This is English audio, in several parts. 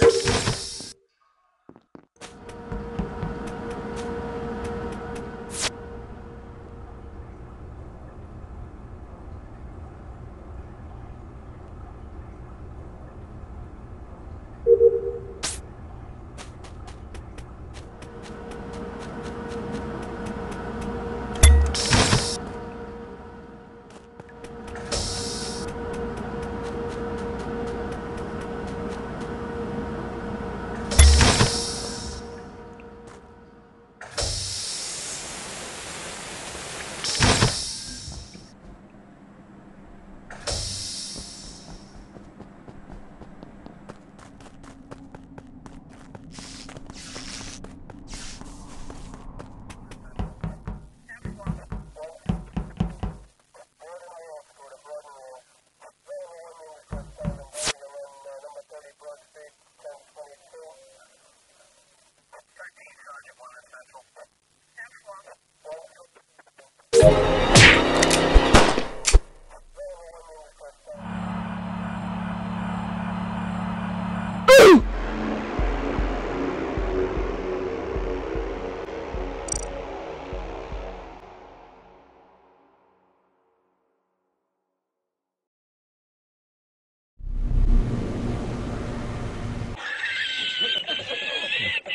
Yes! Thanks.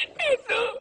¡Eso!